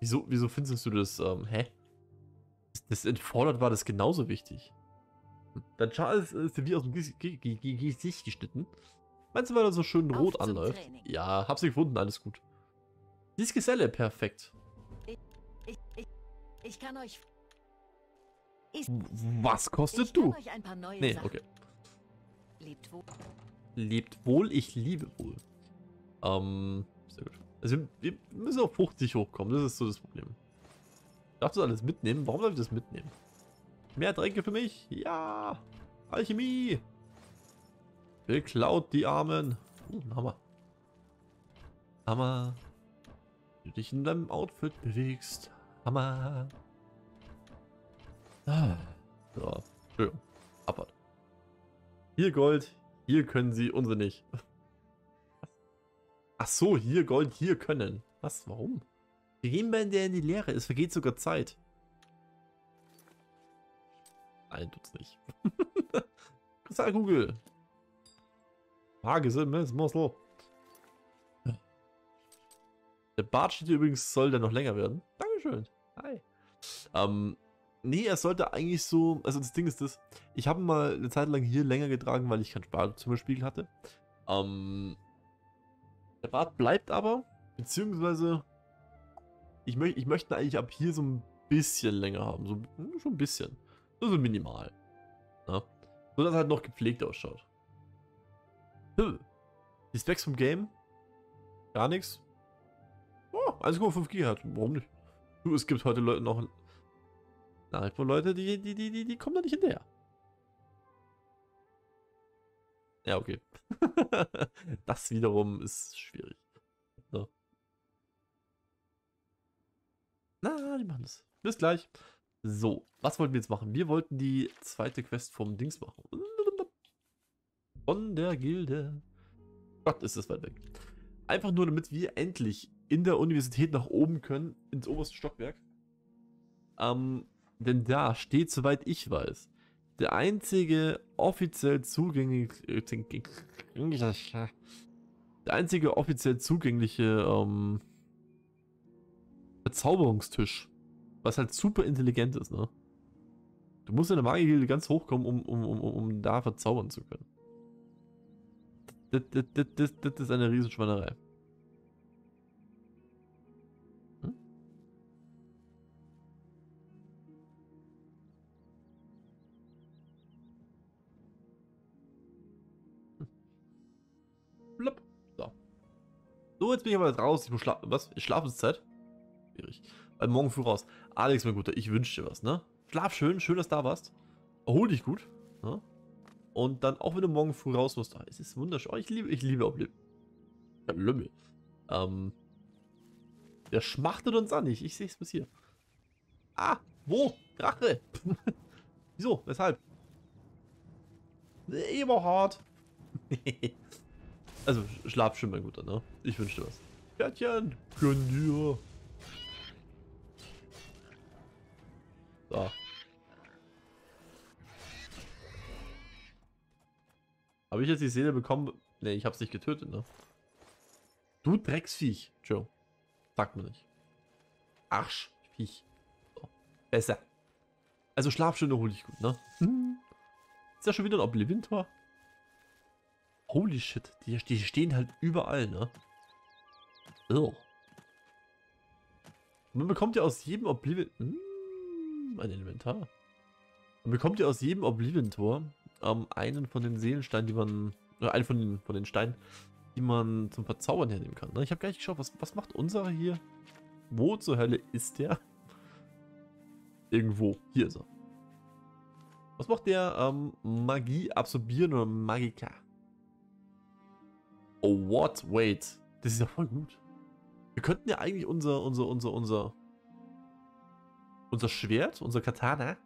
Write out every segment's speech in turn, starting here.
Wieso, wieso findest du das, ähm, hä? Das in Fallout war das genauso wichtig. Dein Charles ist dir wie aus dem Gesicht geschnitten. Meinst du, weil er so schön rot anläuft? Training. Ja, hab sie gefunden, alles gut. Die ist Geselle, perfekt. Ich, ich, ich, ich kann euch... Ich, Was kostet ich du? Euch ein paar neue nee, okay. Lebt wohl. Lebt wohl, ich liebe wohl. Ähm, sehr gut. Also wir müssen auf 50 hochkommen, das ist so das Problem. Darfst du alles mitnehmen? Warum soll ich das mitnehmen? Mehr Tränke für mich? Ja! Alchemie! Beklaut die Armen. Uh, Hammer. Hammer. Wie du dich in deinem Outfit bewegst. Hammer. Ah. So. Entschuldigung. Abfahrt. Hier Gold. Hier können sie, unsere nicht. Ach so, hier Gold, hier können. Was? Warum? Wir gehen bei der in die Leere. Es vergeht sogar Zeit. Nein, tut's nicht. Kristallkugel. Hagesemmesmuskel. Der Bart steht übrigens, soll der noch länger werden. Dankeschön. Hi. Ähm, nee, er sollte eigentlich so, also das Ding ist das, ich habe mal eine Zeit lang hier länger getragen, weil ich kein Badezimmerspiegel hatte. Ähm, der Bart bleibt aber, beziehungsweise ich, möcht, ich möchte eigentlich ab hier so ein bisschen länger haben, so hm, schon ein bisschen. Nur so minimal. Ja? So dass er halt noch gepflegt ausschaut. Die Specs vom Game? Gar nichts. Oh, 1,5 GHz. Warum nicht? Du, es gibt heute Leute noch von Leute, die, die, die, die, die kommen da nicht hinterher. Ja, okay. das wiederum ist schwierig. So. Na, die machen das. Bis gleich. So, was wollten wir jetzt machen? Wir wollten die zweite Quest vom Dings machen. Von der Gilde. Gott, ist das weit weg. Einfach nur, damit wir endlich in der Universität nach oben können, ins oberste Stockwerk. Ähm, denn da steht, soweit ich weiß, der einzige offiziell zugängliche, der einzige offiziell zugängliche ähm, Verzauberungstisch. Was halt super intelligent ist, ne? Du musst in der Magiegilde ganz hochkommen, um, um, um, um da verzaubern zu können. Das, das, das, das, das ist eine Riesenschweinerei. So, jetzt bin ich aber raus. Ich muss schlafen. Was? Schlafenszeit? Schwierig. Weil morgen früh raus. Alex, mein Guter, ich wünsche dir was, ne? Schlaf schön, schön, dass du da warst. Erhol dich gut. Ne? Und dann, auch wenn du morgen früh raus musst, oh, es ist wunderschön. Oh, ich liebe, ich liebe Oblivion. Lümmel. Ähm, der schmachtet uns an. Ich, ich sehe es bis hier. Ah, wo? Drache. Wieso? Weshalb? Eberhard. also, schlaf schön, mein Guter, ne? Ich wünsche dir was. Pferdchen, gönn dir. So. Habe ich jetzt die Seele bekommen? Ne, ich hab's nicht getötet, ne? Du Drecksviech. Joe. Sagt mir nicht. Arsch. Viech. So. Besser. Also Schlafstunde hole ich gut, ne? Hm. Ist ja schon wieder ein Oblivion-Tor? Holy shit. Die, die stehen halt überall, ne? Ugh. Man bekommt ja aus jedem Oblivion... Hm ein Inventar. Man bekommt ja aus jedem Oblivion-Tor ähm, einen von den Seelensteinen, die man, oder einen von den, von den Steinen, die man zum Verzaubern hernehmen kann. Ne? Ich habe gar nicht geschaut, was, was macht unserer hier? Wo zur Hölle ist der? Irgendwo. Hier ist er. Was macht der? Ähm, Magie absorbieren oder Magika? Oh, what? Wait. Das ist ja voll gut. Wir könnten ja eigentlich unser, unser, unser, unser unser Schwert, unser Katana,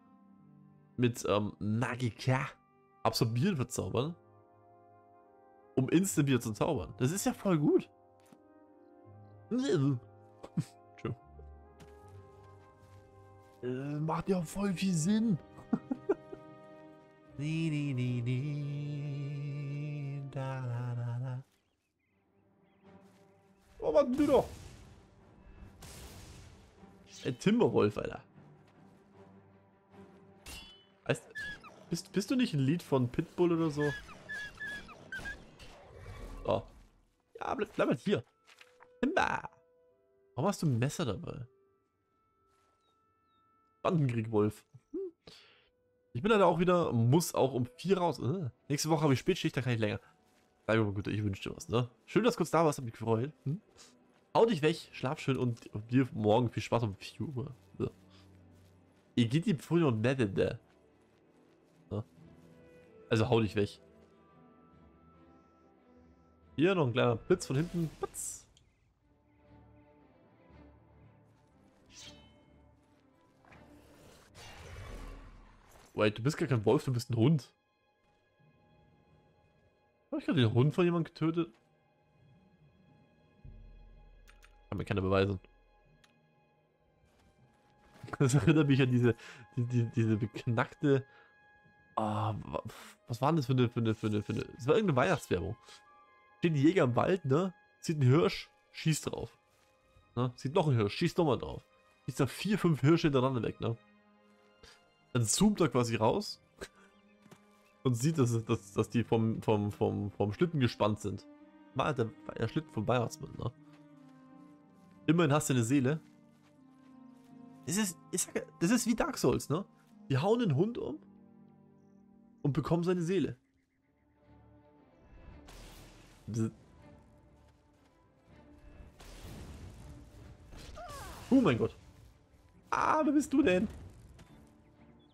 mit ähm, Magika absorbieren verzaubern, um instant wieder zu zaubern. Das ist ja voll gut. äh, macht ja voll viel Sinn. nee, nee, nee, nee. Da. Warte du doch. Ein Timberwolf, Alter. Heißt, bist, bist du nicht ein Lied von Pitbull oder so? Oh. Ja, bleib, bleib mal hier. Timber. Warum hast du ein Messer dabei? Bandenkrieg-Wolf. Hm. Ich bin leider auch wieder, muss auch um vier raus. Äh, nächste Woche habe ich Spätschicht, da kann ich länger. Sei mal gut, ich wünsche dir was, ne? Schön, dass du kurz da warst, hab mich gefreut. Hm? Hau dich weg, schlaf schön und dir morgen viel Spaß um 4 Uhr. So. Ihr geht die früher und nette, ne? Also hau dich weg. Hier noch ein kleiner Blitz von hinten. Blitz. Wait, du bist gar kein Wolf, du bist ein Hund. Ich gerade den Hund von jemandem getötet? Kann mir keiner beweisen. Das erinnert mich an diese, die, die, diese beknackte. Ah, was war denn das für eine, für eine, für eine, für eine. Es war irgendeine Weihnachtswerbung. Steht ein Jäger im Wald, ne? Sieht einen Hirsch, schießt drauf. Ne? Sieht noch einen Hirsch, schießt nochmal drauf. Schießt da vier, fünf Hirsche hintereinander weg, ne? Dann zoomt er quasi raus und sieht, dass, dass, dass die vom, vom, vom, vom Schlitten gespannt sind. Mal der, der Schlitten vom Weihnachtsmann, ne? Immerhin hast du eine Seele. Das ist, ich sag, das ist wie Dark Souls, ne? Die hauen den Hund um und bekommen seine Seele. Oh mein Gott. Ah, wer bist du denn?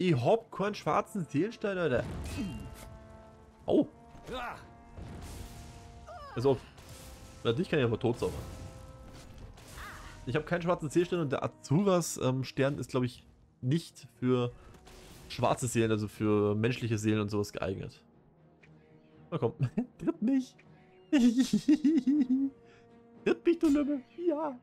Ich hab keinen schwarzen Seelenstein, Alter. Oh. Also, na, dich kann ich aber tot zaubern. Ich habe keinen schwarzen Seelstern und der Azuras ähm, Stern ist, glaube ich, nicht für schwarze Seelen, also für menschliche Seelen und sowas geeignet. Na komm, tritt mich. tritt mich, du Lümmel. Ja.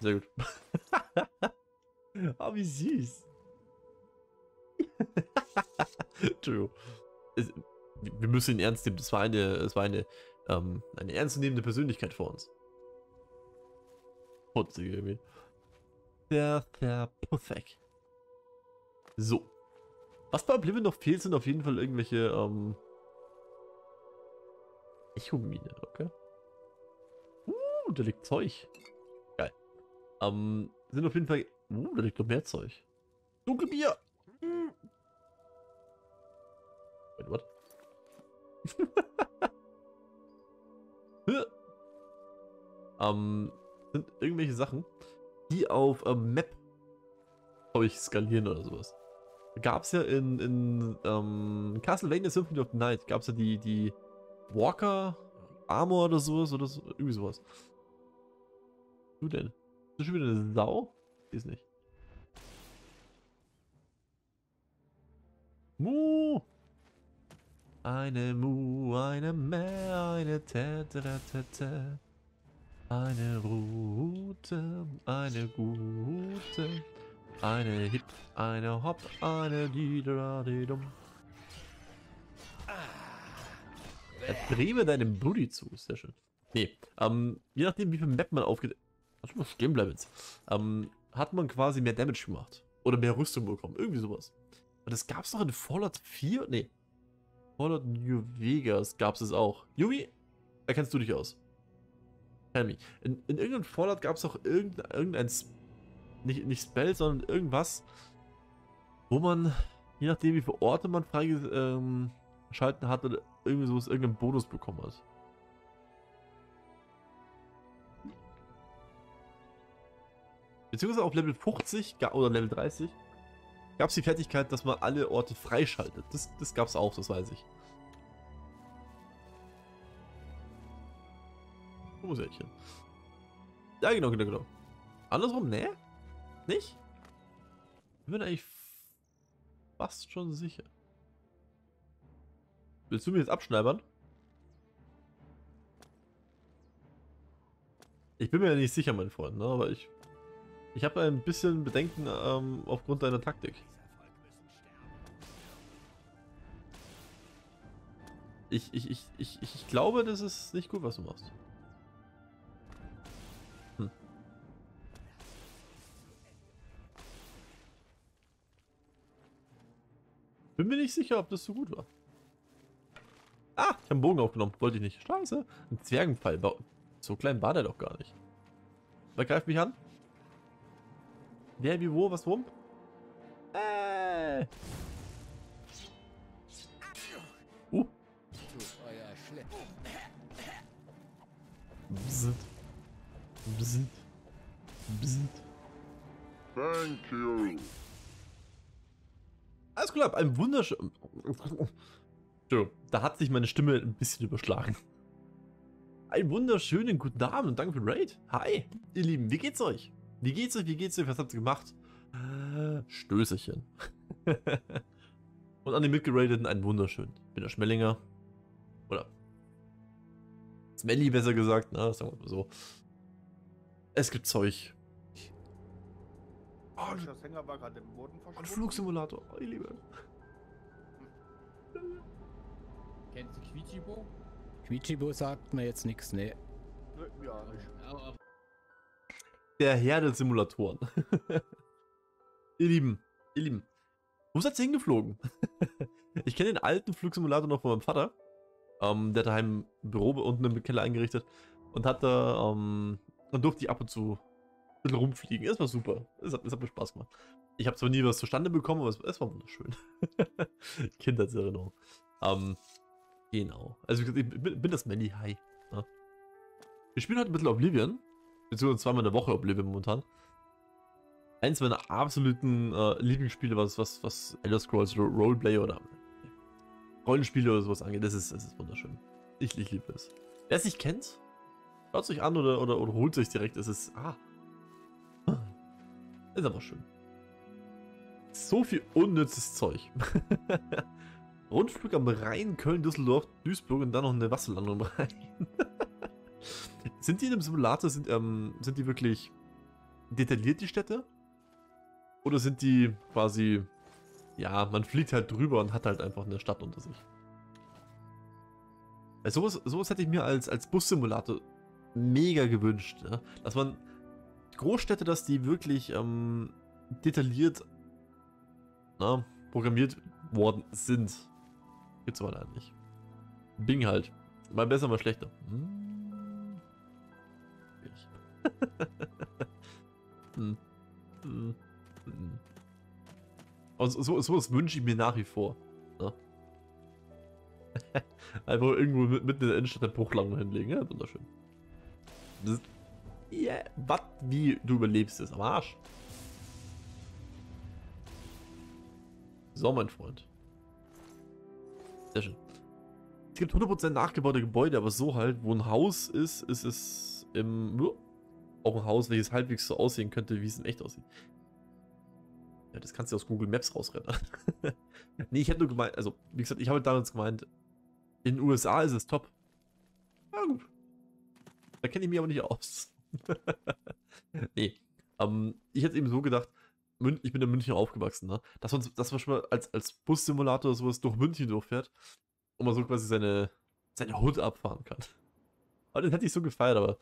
Sehr gut. oh, wie süß. Entschuldigung. Wir müssen ihn ernst nehmen. Das war eine, das war eine, ähm, eine ernstzunehmende Persönlichkeit vor uns. Putzig irgendwie. Der, Puthek. So. Was bei Oblivion noch fehlt, sind auf jeden Fall irgendwelche, ähm... Echomine, okay. Uh, da liegt Zeug. Ähm, sind auf jeden Fall... Uh, da liegt noch mehr Zeug. Dunkelbier! Hm. Wait, what? ähm, sind irgendwelche Sachen, die auf ähm, Map ich skalieren oder sowas. Gab es ja in, in ähm, Castlevania Symphony of the Night, gab es ja die, die Walker Armor oder sowas oder so, irgendwie sowas. Du denn? Ist schon wieder eine Sau? Ist nicht. Mu! Eine Mu, eine Mä, eine Teteratete. Eine Route, eine gute. Eine Hip, eine Hop, eine Didradidum. Mir deinem Booty zu, sehr schön. Nee, ähm, je nachdem wie viel Map man aufgeht. Mal stehen jetzt. Ähm, hat man quasi mehr Damage gemacht. Oder mehr Rüstung bekommen. Irgendwie sowas. Und das gab's doch in Fallout 4? Nee. Fallout New Vegas gab's es auch. Yumi, erkennst du dich aus? Tell me. In, in irgendeinem Fallout gab's doch irgendein, irgendein nicht, nicht Spell, sondern irgendwas, wo man, je nachdem wie viele Orte man freigeschalten ähm, hat, oder irgendwie sowas, irgendeinen Bonus bekommen hat. Beziehungsweise auf Level 50 oder Level 30 gab es die Fertigkeit, dass man alle Orte freischaltet. Das, das gab es auch, das weiß ich. Wo ich hin? Ja, genau, genau, genau. Andersrum, ne? Nicht? Ich bin eigentlich fast schon sicher. Willst du mir jetzt abschneidern? Ich bin mir ja nicht sicher, mein Freund, ne? aber ich ich habe ein bisschen Bedenken ähm, aufgrund deiner Taktik. Ich, ich, ich, ich, ich glaube, das ist nicht gut, was du machst. Hm. Bin mir nicht sicher, ob das so gut war. Ah, ich habe einen Bogen aufgenommen. Wollte ich nicht. Scheiße. Ein Zwergenpfeil. So klein war der doch gar nicht. Wer greift mich an? Wer, wie, wo, was, warum? Äh. Uh. Bzzt. Bzzt. Bzzt. Thank you. Alles klar, ein wunderschön. Da hat sich meine Stimme ein bisschen überschlagen. Einen wunderschönen guten Abend und danke für den Raid. Hi, ihr Lieben, wie geht's euch? Wie geht's euch, wie geht's euch, was habt ihr gemacht? Äh, Stößerchen. und an den Mitgerateten einen wunderschönen. Bin der Schmellinger. Oder Smelly besser gesagt, ne, sagen wir mal so. Es gibt Zeug. Oh, Der Sänger war gerade im Boden ein verschwunden. Flugsimulator. Oh, ich liebe. Kennst du Quietschibo? Quietschibo sagt mir jetzt nichts, ne. Ja, nicht. Au. Der Herr der Simulatoren. ihr Lieben, ihr Lieben. Wo seid ihr hingeflogen? ich kenne den alten Flugsimulator noch von meinem Vater. Ähm, der hat daheim ein Büro unten im Keller eingerichtet und hat da, ähm, dann durfte ich ab und zu ein bisschen rumfliegen. Es war super. Es hat, hat mir Spaß gemacht. Ich habe zwar nie was zustande bekommen, aber es, es war wunderschön. Kindheitserinnerung. Ähm, genau. Also ich bin, bin das Mandy High. Ja. Wir spielen heute ein bisschen Oblivion. Beziehungsweise zweimal in der Woche Oblivion momentan. Eins meiner absoluten äh, Lieblingsspiele, was, was, was Elder Scrolls Ro- Roleplay oder Rollenspiele oder sowas angeht. Das ist, das ist wunderschön. Ich, ich liebe es. Wer es nicht kennt, schaut es euch an oder, oder, oder holt es euch direkt. Es ist. Ah. Ist aber schön. So viel unnützes Zeug. Rundflug am Rhein, Köln, Düsseldorf, Duisburg und dann noch eine Wasserlandung am Rhein. sind die in dem Simulator, sind, ähm, sind die wirklich detailliert, die Städte? Oder sind die quasi, ja, man fliegt halt drüber und hat halt einfach eine Stadt unter sich? Weil sowas, sowas hätte ich mir als, als Bus-Simulator mega gewünscht, ja? dass man Großstädte, dass die wirklich ähm, detailliert na, programmiert worden sind. Gibt's aber leider nicht. Bing halt. Mal besser, mal schlechter. Hm. Hm. Hm. Hm. So, so, sowas wünsche ich mir nach wie vor. Ne? Einfach irgendwo mit- mitten in der Innenstadt eine Bruchlandung hinlegen. Ja, wunderschön. Das, ja, was, wie du überlebst, ist am Arsch. So, mein Freund. Sehr schön. Es gibt 100% nachgebaute Gebäude, aber so halt, wo ein Haus ist, ist es im. Auch ein Haus, welches halbwegs so aussehen könnte, wie es in echt aussieht. Ja, das kannst du aus Google Maps rausrennen. nee, ich hätte nur gemeint, also, wie gesagt, ich habe damals gemeint, in den USA ist es top. Ja, gut. Da kenne ich mich aber nicht aus. nee. Ähm, ich hätte eben so gedacht, ich bin in München aufgewachsen, ne? Dass man, dass man schon mal als, als Bus-Simulator oder sowas durch München durchfährt und man so quasi seine, seine Hut abfahren kann. Aber das hätte ich so gefeiert, aber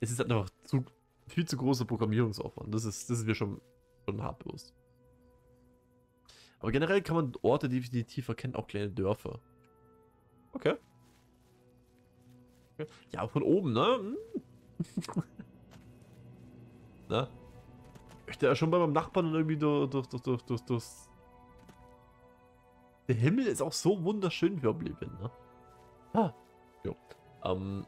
es ist halt einfach zu, viel zu großer Programmierungsaufwand. Das ist, das ist mir schon, schon hart bewusst. Aber generell kann man Orte definitiv erkennen, auch kleine Dörfer. Okay. Ja, von oben, ne? Hm. ne? Ich ja schon bei meinem Nachbarn irgendwie durch, durch, durch, durch, durch, durchs... Der Himmel ist auch so wunderschön wie Oblivion, ne? Ah, jo. Ähm,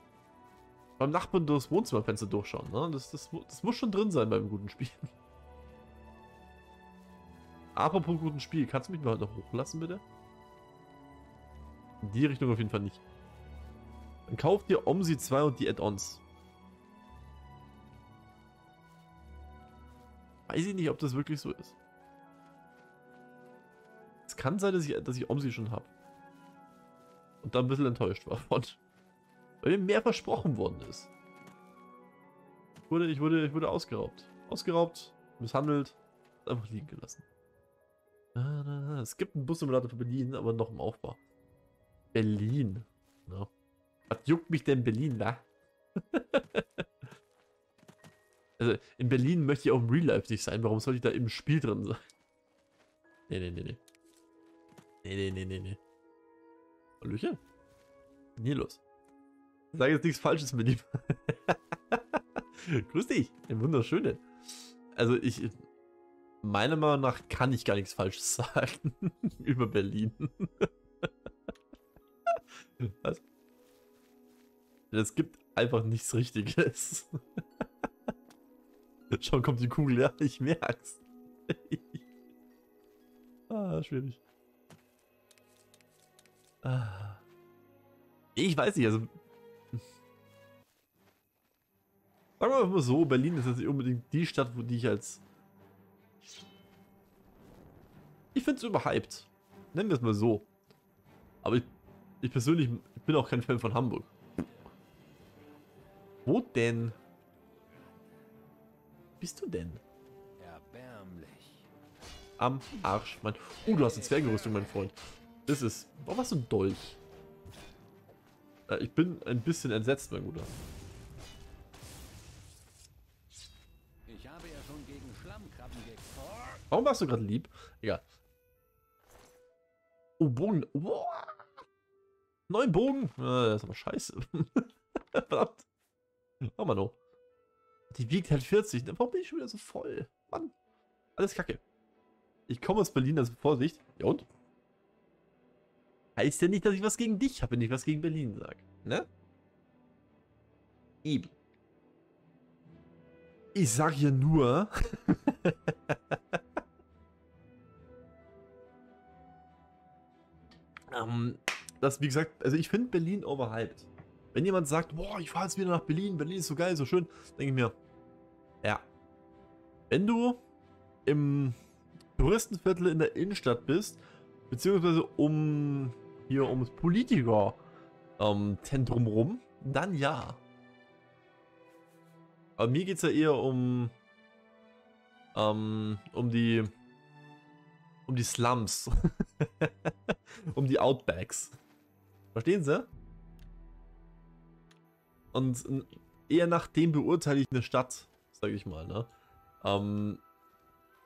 beim Nachbarn durchs Wohnzimmerfenster durchschauen, ne? Das, das, das muss schon drin sein beim guten Spiel. Apropos guten Spiel, kannst du mich mal noch hochlassen, bitte? In die Richtung auf jeden Fall nicht. Dann kauf dir Omsi 2 und die Add-ons. Weiß ich nicht, ob das wirklich so ist. Es kann sein, dass ich, dass ich Omsi schon habe. Und da ein bisschen enttäuscht war von. Weil mir mehr versprochen worden ist. Ich wurde, ich wurde, ich wurde ausgeraubt. Ausgeraubt, misshandelt, einfach liegen gelassen. Es gibt einen Bussimulator für Berlin, aber noch im Aufbau. Berlin. Ja. Was juckt mich denn Berlin, wa? also, in Berlin möchte ich auch im Real Life nicht sein. Warum soll ich da im Spiel drin sein? Nee, nee, nee, nee. Nee, nee, nee, nee, nee. Hallöchen? Hier los? Sag jetzt nichts Falsches, mein Lieber. Grüß dich, ein wunderschöne. Also ich, meiner Meinung nach kann ich gar nichts Falsches sagen über Berlin. Was? Es gibt einfach nichts Richtiges. Schon kommt die Kugel, ja, ich merk's. ah, schwierig. Ah. Ich weiß nicht, also. Sagen wir mal so, Berlin ist jetzt nicht unbedingt die Stadt, wo die ich als. Ich finde es überhyped. Nennen wir es mal so. Aber ich, ich persönlich bin auch kein Fan von Hamburg. Wo denn? Bist du denn? Erbärmlich. Am Arsch, mein. Oh, du hast eine Zwergenrüstung, mein Freund. Das ist. Warum hast du ein Dolch? Äh, ich bin ein bisschen entsetzt, mein Guter. Ich habe ja schon gegen Schlammkrabben gekämpft. Warum warst du gerade lieb? Egal. Oh, Bogen. Wow. Neun Bogen. Das ist aber scheiße. Verdammt. Mach mal noch. Die wiegt halt 40. Warum bin ich schon wieder so voll? Mann. Alles kacke. Ich komme aus Berlin, also Vorsicht. Ja und? Heißt ja nicht, dass ich was gegen dich habe, wenn ich was gegen Berlin sage. Ne? Eben. Ich sag hier nur. ähm, das, wie gesagt, also ich finde Berlin overhyped. Wenn jemand sagt, boah, ich fahre jetzt wieder nach Berlin, Berlin ist so geil, so schön, denke ich mir, ja. Wenn du im Touristenviertel in der Innenstadt bist, beziehungsweise um hier ums Politiker ähm, rum, dann ja. Aber mir geht es ja eher um ähm, um die um die Slums. um die Outbacks. Verstehen Sie? Und eher nach dem beurteile ich eine Stadt, sage ich mal, ne? Ähm,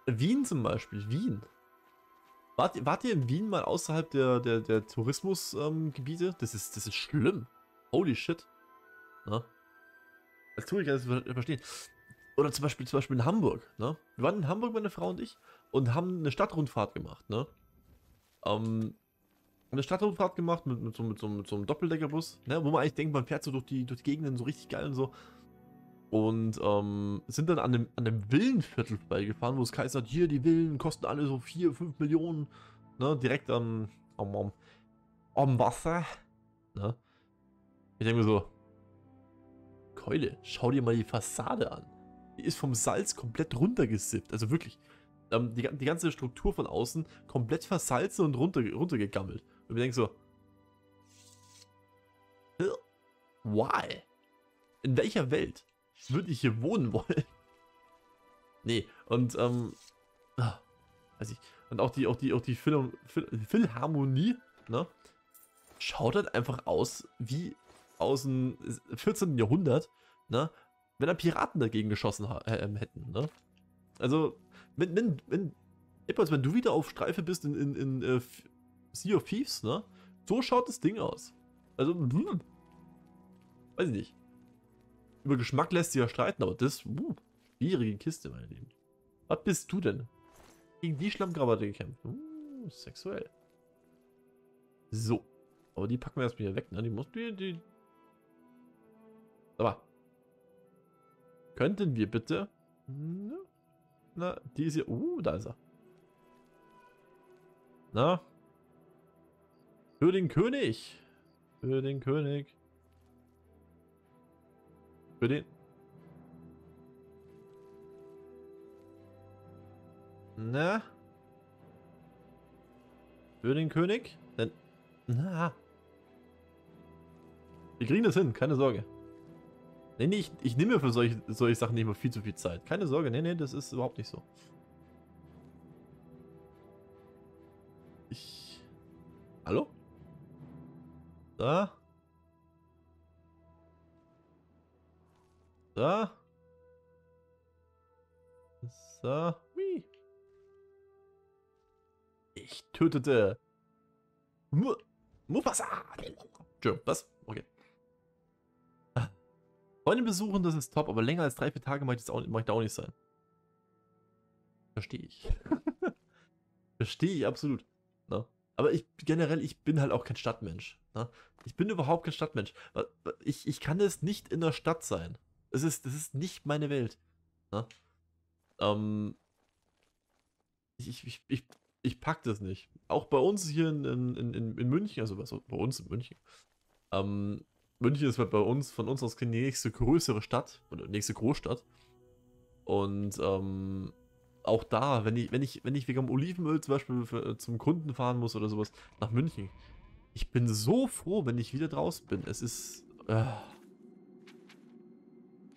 Wien zum Beispiel, Wien. Wart, ihr- wart ihr in Wien mal außerhalb der, der, der Tourismusgebiete? das, ist, das ist schlimm. Holy shit. Ne? Das tue ich ver- verstehen. Oder zum Beispiel, zum Beispiel in Hamburg, ne? Wir waren in Hamburg, meine Frau und ich, und haben eine Stadtrundfahrt gemacht, ne? Ähm, eine Stadtrundfahrt gemacht mit, mit, so, mit, so, mit so einem Doppeldeckerbus, ne? Wo man eigentlich denkt, man fährt so durch die, durch die Gegenden so richtig geil und so. Und ähm, sind dann an dem, an dem Villenviertel vorbeigefahren, wo es geheißen hat, hier die Villen kosten alle so 4, 5 Millionen, ne? Direkt am, am, am, am Wasser, ne? Ich denke mir so, Keule, schau dir mal die Fassade an. Die ist vom Salz komplett runtergesippt, also wirklich. Ähm, die, die ganze Struktur von außen komplett versalzen und runter, runtergegammelt. Und wir denken so, "Hä? why? In welcher Welt würde ich hier wohnen wollen? Nee, und ähm, ah, ich, und auch die, auch die, auch die Phil Phil Philharmonie, ne? Schaut halt einfach aus wie aus dem 14. Jahrhundert, ne? Wenn da Piraten dagegen geschossen äh, ähm, hätten, ne? Also, wenn, wenn, wenn, etwas, wenn du wieder auf Streife bist in, in, in äh, Sea of Thieves, ne? So schaut das Ding aus. Also, hm, weiß ich nicht. Über Geschmack lässt sich ja streiten, aber das, uh, schwierige Kiste, meine Lieben. Was bist du denn? Gegen die Schlammkrawatte gekämpft. Uh, sexuell. So. Aber die packen wir erstmal hier weg, ne? Die muss die, die. Aber. Könnten wir bitte. Na, na, die ist hier. Uh, da ist er. Na? Für den König. Für den König. Für den. Na? Für den König? Denn. Na. Wir kriegen das hin, keine Sorge. Nee, nee, ich, ich nehme mir für solche, solche Sachen nicht mehr viel zu viel Zeit. Keine Sorge, nee, nee, das ist überhaupt nicht so. Ich. Hallo? Da? Da? So. Hui. Ich tötete Mu Mufasa! Tschö, was? Okay. Freunde besuchen, das ist top, aber länger als drei, vier Tage mag ich, das auch, mag ich da auch nicht sein. Verstehe ich. Verstehe ich absolut. Ne? Aber ich generell, ich bin halt auch kein Stadtmensch. Ne? Ich bin überhaupt kein Stadtmensch. Ich, ich kann es nicht in der Stadt sein. Es ist, das ist nicht meine Welt. Ne? Ähm, ich, ich, ich, ich pack das nicht. Auch bei uns hier in, in, in, in München, also was, bei uns in München. Ähm, München ist halt bei uns, von uns aus die nächste größere Stadt, oder nächste Großstadt. Und ähm, auch da, wenn ich, wenn ich, wenn ich wegen Olivenöl zum Beispiel für, äh, zum Kunden fahren muss oder sowas, nach München. Ich bin so froh, wenn ich wieder draußen bin. Es ist. Äh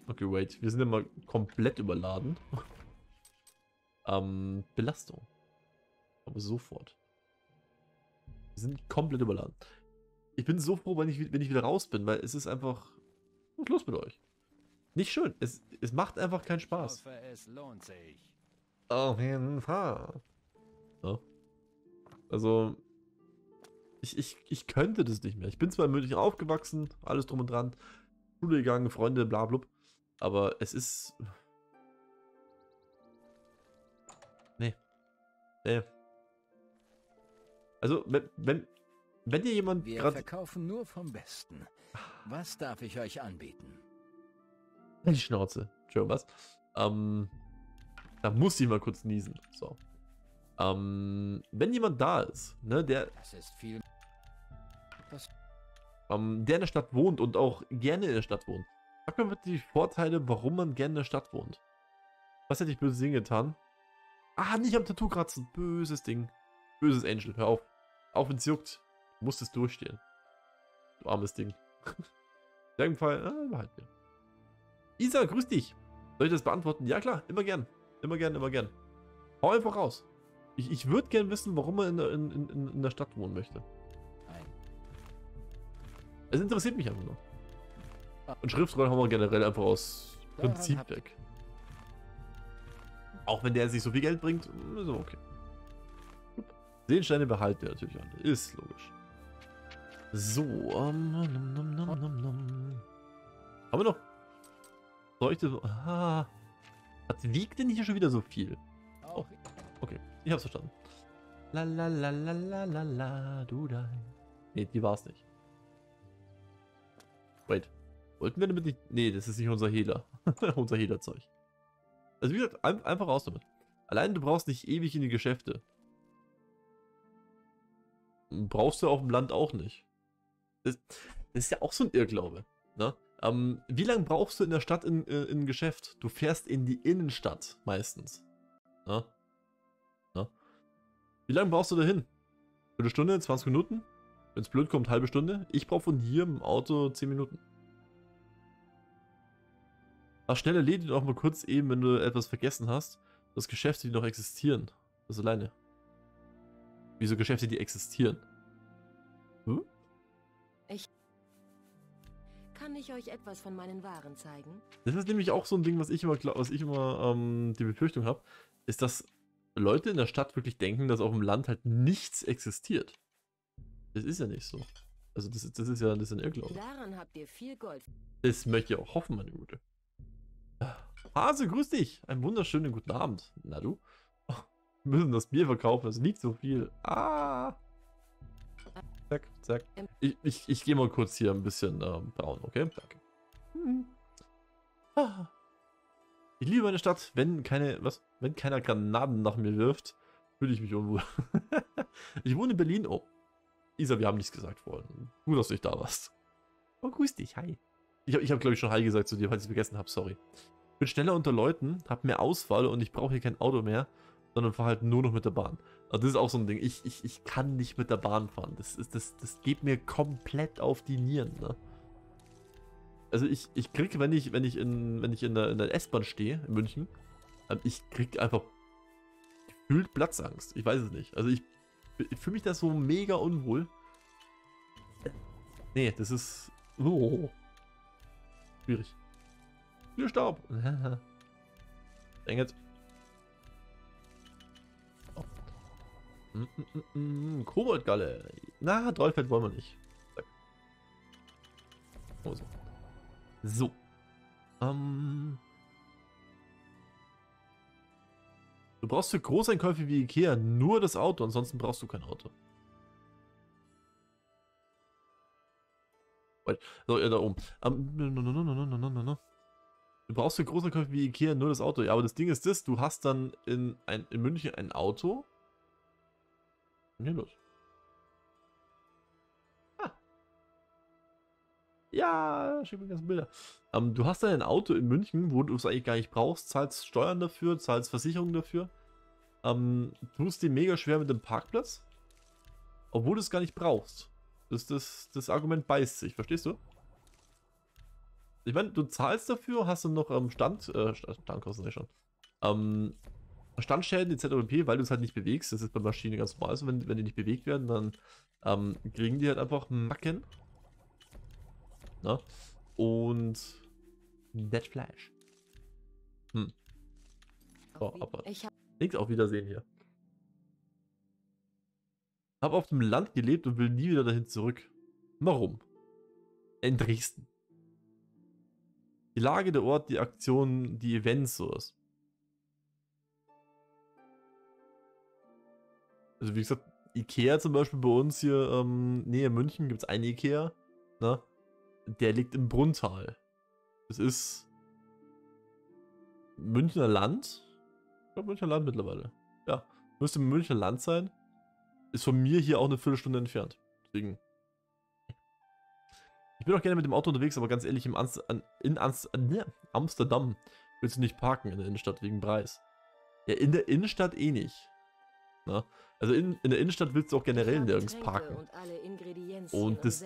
okay, wait. Wir sind immer komplett überladen. ähm, Belastung. Aber sofort. Wir sind komplett überladen. Ich bin so froh, wenn ich, wenn ich wieder raus bin, weil es ist einfach. Was ist los mit euch? Nicht schön. Es, es macht einfach keinen Spaß. Ich hoffe, es lohnt sich. Auf jeden Fall. Ja. Also, ich, ich, ich könnte das nicht mehr. Ich bin zwar in München aufgewachsen, alles drum und dran, Schule gegangen, Freunde, bla blub, aber es ist... Nee. Nee. Also, wenn, wenn, wenn dir jemand Wir verkaufen nur vom Besten. Was darf ich euch anbieten? Die Schnauze. Joe, was? Ähm, da muss ich mal kurz niesen. So. Ähm, wenn jemand da ist, ne, der, Das ist viel. ähm, der in der Stadt wohnt und auch gerne in der Stadt wohnt, sag mir bitte die Vorteile, warum man gerne in der Stadt wohnt. Was hätte ich böses Ding getan? Ah, nicht am Tattoo kratzen. Böses Ding. Böses Angel, hör auf. Auch wenn es juckt. Du musst es durchstehen. Du armes Ding. in jedem Fall, äh, behalten wir. Isa, grüß dich. Soll ich das beantworten? Ja klar, immer gern. Immer gern, immer gern. Hau einfach raus. Ich, ich würde gern wissen, warum er in der, in, in, in der Stadt wohnen möchte. Nein. Es interessiert mich einfach nur. Und Schriftrollen haben wir generell einfach aus Prinzip weg. Auch wenn der nicht so viel Geld bringt, ist okay. Gut. Seelensteine behalten wir natürlich alle. Ist logisch. So, ähm, nom, nom, nom, nom, nom. Haben wir noch Leuchte? Ah. Was wiegt denn hier schon wieder so viel? Auch Okay, ich hab's verstanden. La la la la la la la, du da. Nee, die war's nicht. Wait. Wollten wir damit nicht. Nee, das ist nicht unser Hehler. unser Hehlerzeug. Also wie gesagt, ein, einfach raus damit. Allein du brauchst nicht ewig in die Geschäfte. Brauchst du auf dem Land auch nicht. Das, das ist ja auch so ein Irrglaube. Ne? Ähm, wie lange brauchst du in der Stadt in, äh, in ein Geschäft? Du fährst in die Innenstadt meistens. Ne? Ne? Wie lange brauchst du dahin? Eine Stunde, 20 Minuten? Wenn es blöd kommt, halbe Stunde. Ich brauche von hier im Auto 10 Minuten. Ach, schnell erledigt auch mal kurz eben, wenn du etwas vergessen hast. Das Geschäfte, die noch existieren. Das alleine. Wieso Geschäfte, die existieren? Hm? Kann ich euch etwas von meinen Waren zeigen? Das ist nämlich auch so ein Ding, was ich immer, was ich immer ähm, die Befürchtung habe, ist, dass Leute in der Stadt wirklich denken, dass auf dem Land halt nichts existiert. Das ist ja nicht so. Also das, ist- das ist ja das ist ein Irrglaube. Daran habt ihr viel Gold. Das möchte ich auch hoffen, meine Gute. Hase, grüß dich. Einen wunderschönen guten Abend. Na du? Wir müssen das Bier verkaufen, es liegt so viel. Ah. Zack, zack. Ich, ich, ich gehe mal kurz hier ein bisschen ähm, brauen, okay? Danke. Hm. Ah. Ich liebe meine Stadt, wenn keine, was? Wenn keiner Granaten nach mir wirft, fühle ich mich unwohl. ich wohne in Berlin. Oh. Isa, wir haben nichts gesagt vorhin. Gut, dass du nicht da warst. Oh, grüß dich, hi. Ich habe, ich hab, glaube ich, schon Hi gesagt zu dir, falls ich es vergessen habe, sorry. Ich bin schneller unter Leuten, habe mehr Auswahl und ich brauche hier kein Auto mehr, sondern fahre halt nur noch mit der Bahn. Also das ist auch so ein Ding. Ich, ich, ich kann nicht mit der Bahn fahren. Das, ist, das, das geht mir komplett auf die Nieren. Ne? Also ich, ich krieg, wenn ich, wenn ich in, wenn ich in der, in der S-Bahn stehe, in München, ähm, ich krieg einfach gefühlt Platzangst. Ich weiß es nicht. Also ich, ich fühle mich da so mega unwohl. Nee, das ist. Oh. Schwierig. Viel Staub. Dang it. Mm, mm, mm, Koboldgalle. Na, Drollfett wollen wir nicht. Oh, so. Also. so. Ähm. Du brauchst für Großeinkäufe wie Ikea nur das Auto, ansonsten brauchst du kein Auto. So, ja, da oben. Du brauchst für Großeinkäufe wie Ikea nur das Auto. Ja, aber das Ding ist das, du hast dann in, ein, in München ein Auto ja, los. Ah. Ja, schick mir ganzen Bilder. Ähm, du hast dann ein Auto in München, wo du es eigentlich gar nicht brauchst, zahlst Steuern dafür, zahlst Versicherungen dafür. Ähm, tust dir mega schwer mit dem Parkplatz, obwohl du es gar nicht brauchst. Das, das, das Argument beißt sich, verstehst du? Ich meine, du zahlst dafür, hast du noch ähm, Stand, äh, Standkosten nicht schon. Ähm, Standschäden etc. weil du es halt nicht bewegst. Das ist bei Maschinen ganz normal so. Wenn, wenn die nicht bewegt werden, dann ähm, kriegen die halt einfach Macken. Na? Und Dead Flash. Hm. So, aber nichts auf Wiedersehen hier. Hab auf dem Land gelebt und will nie wieder dahin zurück. Warum? In Dresden. Die Lage, der Ort, die Aktionen, die Events, sowas. Also wie gesagt, Ikea zum Beispiel bei uns hier ähm, nähe München gibt es einen Ikea. Ne? Der liegt im Brunntal. Das ist Münchner Land. Ich glaube Münchner Land mittlerweile. Ja, müsste Münchner Land sein. Ist von mir hier auch eine Viertelstunde entfernt. Deswegen. Ich bin auch gerne mit dem Auto unterwegs, aber ganz ehrlich, im Amst an, in Amst an, ne, Amsterdam willst du nicht parken in der Innenstadt wegen Preis. Ja, in der Innenstadt eh nicht. Na? Also in, in der Innenstadt willst du auch generell nirgends parken. Und Und das-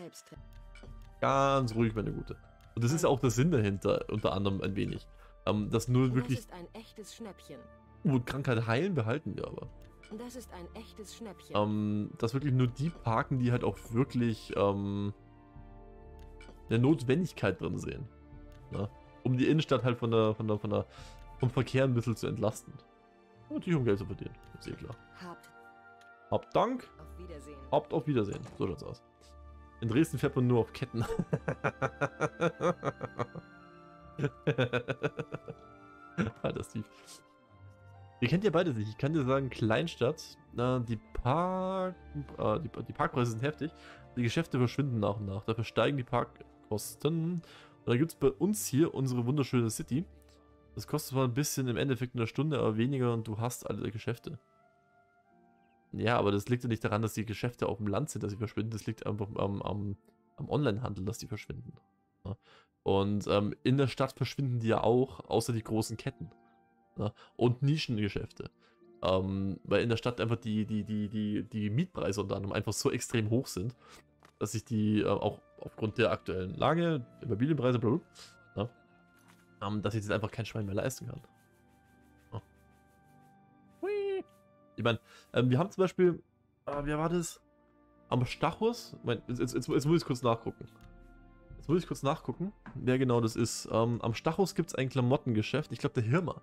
Ganz ruhig, meine Gute. Und das ist ja auch der Sinn dahinter, unter anderem ein wenig. Ähm, dass nur Das wirklich ist ein echtes Schnäppchen. uh, Krankheit heilen behalten wir aber. Das ist ein echtes Schnäppchen. Ähm, dass wirklich nur die parken, die halt auch wirklich ähm, eine Notwendigkeit drin sehen. Ne? Um die Innenstadt halt von der, von der, von der, vom Verkehr ein bisschen zu entlasten. Und natürlich um Geld zu verdienen. Ist eh klar. Habt Habt Dank, auf Wiedersehen. habt auf Wiedersehen. So schaut's aus. In Dresden fährt man nur auf Ketten. Alter Steve. Ihr kennt ja beide nicht. Ich kann dir sagen, Kleinstadt, die, Park, äh, die, die Parkpreise sind heftig. Die Geschäfte verschwinden nach und nach. Dafür steigen die Parkkosten. Und dann gibt es bei uns hier unsere wunderschöne City. Das kostet zwar ein bisschen im Endeffekt in einer Stunde, aber weniger und du hast alle Geschäfte. Ja, aber das liegt ja nicht daran, dass die Geschäfte auf dem Land sind, dass sie verschwinden. Das liegt einfach am, am, am Onlinehandel, dass die verschwinden. Und ähm, in der Stadt verschwinden die ja auch, außer die großen Ketten. Ja. Und Nischengeschäfte. Ähm, weil in der Stadt einfach die, die, die, die, die Mietpreise unter anderem einfach so extrem hoch sind, dass sich die äh, auch aufgrund der aktuellen Lage, Immobilienpreise, blablabla, ja, ähm, dass ich das einfach kein Schwein mehr leisten kann. Ich meine, ähm, wir haben zum Beispiel, äh, wer war das? Am Stachus? Mein, jetzt, jetzt, jetzt, muss ich kurz nachgucken. Jetzt muss ich kurz nachgucken, wer genau das ist. Ähm, am Stachus gibt es ein Klamottengeschäft. Ich glaube, der Hirmer.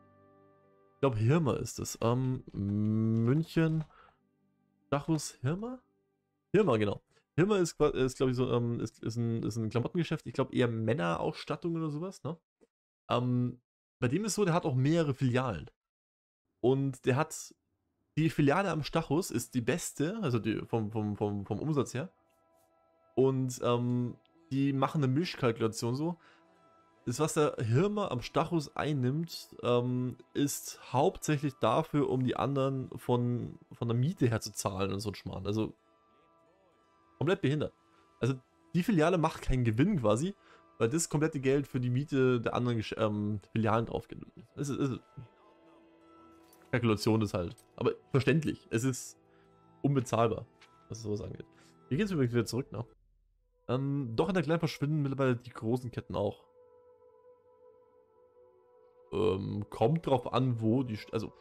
Ich glaube, Hirmer ist es. Ähm, München. Stachus Hirmer? Hirmer, genau. Hirmer ist, ist glaube ich, so, ähm, ist, ist, ein, ist ein Klamottengeschäft. Ich glaube, eher Männerausstattung oder sowas, ne? Ähm, bei dem ist so, der hat auch mehrere Filialen. Und der hat die Filiale am Stachus ist die beste, also die vom, vom, vom, vom Umsatz her. Und ähm, die machen eine Mischkalkulation so. Das, was der Hirmer am Stachus einnimmt, ähm, ist hauptsächlich dafür, um die anderen von, von der Miete her zu zahlen und so ein Schmarrn. Also komplett behindert. Also die Filiale macht keinen Gewinn quasi, weil das komplette Geld für die Miete der anderen ähm, Filialen drauf geht. Es ist, es ist Kalkulation ist halt. Aber verständlich. Es ist unbezahlbar, was sowas angeht. Hier geht es übrigens wieder zurück, ne? Ähm, doch in der Kleinen verschwinden mittlerweile die großen Ketten auch. Ähm, kommt drauf an, wo die. Also.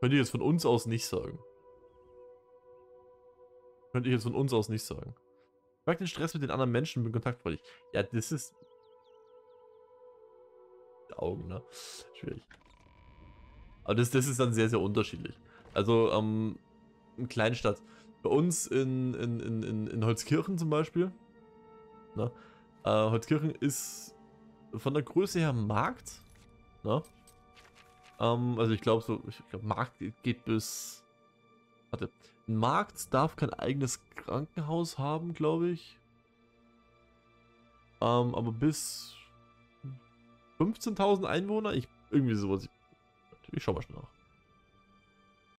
Könnte ich jetzt von uns aus nicht sagen. Könnte ich jetzt von uns aus nicht sagen. Ich mag den Stress mit den anderen Menschen, bin kontaktfreudig. Ja, das ist. Augen, ne? Schwierig. Aber das, das ist dann sehr, sehr unterschiedlich. Also, ähm, in Kleinstadt. Bei uns in, in, in, in, Holzkirchen zum Beispiel. Ne? Äh, Holzkirchen ist von der Größe her Markt. Ne? Ähm, also ich glaube so, ich glaube Markt geht bis. Warte. Ein Markt darf kein eigenes Krankenhaus haben, glaube ich. Ähm, aber bis 15.000 Einwohner, ich irgendwie sowas. Ich, schau mal schnell nach.